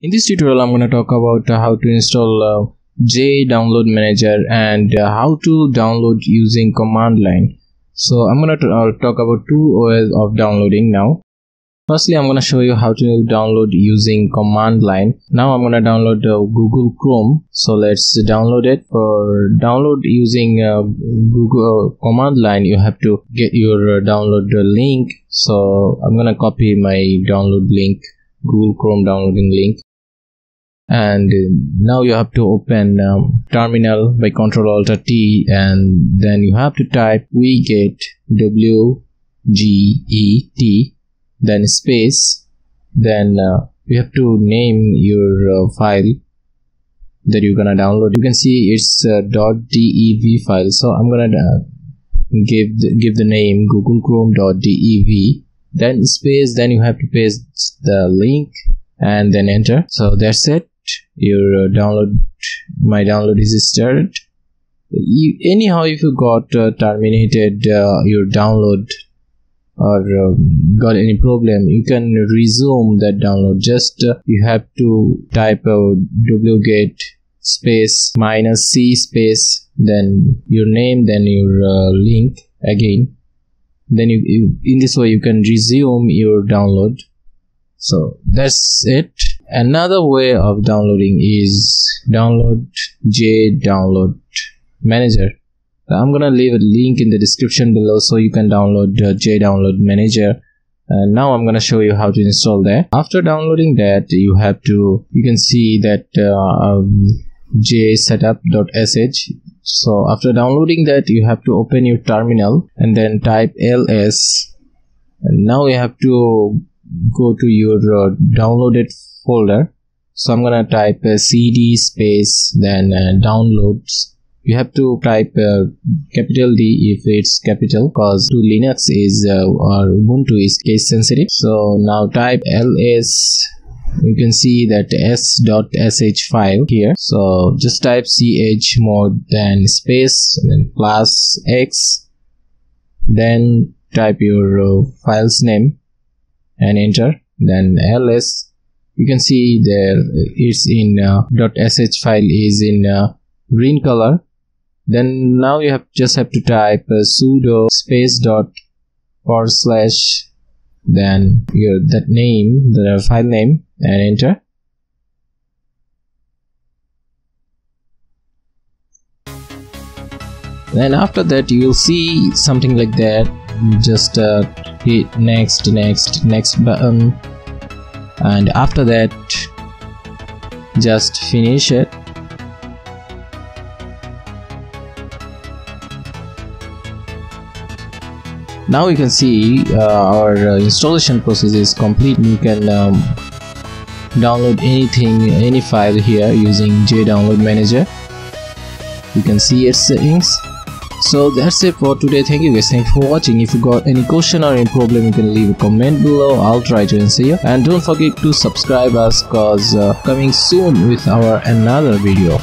In this tutorial, I'm going to talk about uh, how to install uh, J download manager and uh, how to download using command line. So I'm going to uh, talk about two ways of downloading now. Firstly, I'm going to show you how to download using command line. Now I'm going to download uh, Google Chrome. So let's download it. For download using uh, Google command line, you have to get your download link. So I'm going to copy my download link Google Chrome downloading link and now you have to open um, terminal by control alt t and then you have to type wget w g e t then space then uh, you have to name your uh, file that you're gonna download. You can see it's uh, .deb file. So i'm gonna uh, give the, give the name google chrome .deb then space then you have to paste the link and then enter. So that's it your uh, download my download is started. You, anyhow if you got uh, terminated uh, your download or uh, got any problem you can resume that download. Just uh, you have to type a wget space minus c space then your name then your uh, link again. Then you, you in this way you can resume your download. So that's it another way of downloading is download j download manager. I'm gonna leave a link in the description below so you can download uh, j download manager. And now i'm gonna show you how to install that. After downloading that you have to you can see that uh, um, j setup.sh so after downloading that you have to open your terminal and then type ls. And now you have to go to your uh, downloaded folder. So i'm gonna type uh, cd space then uh, downloads. You have to type uh, capital D if it's capital because to Linux is uh, or Ubuntu is case sensitive. So now type ls. You can see that s.sh file here. So just type ch chmod then space then plus x. Then type your uh, file's name and enter. Then ls you can see there it's in uh, .sh file is in uh, green color. Then now you have just have to type uh, sudo space dot forward slash then your that name the file name and enter. Then after that you will see something like that. Just uh, hit next next next button and after that just finish it. Now you can see uh, our uh, installation process is complete. You can um, download anything any file here using JDownload manager. You can see its settings so that's it for today. Thank you guys. Thanks for watching. If you got any question or any problem you can leave a comment below. I'll try to answer you. And don't forget to subscribe us cause uh, coming soon with our another video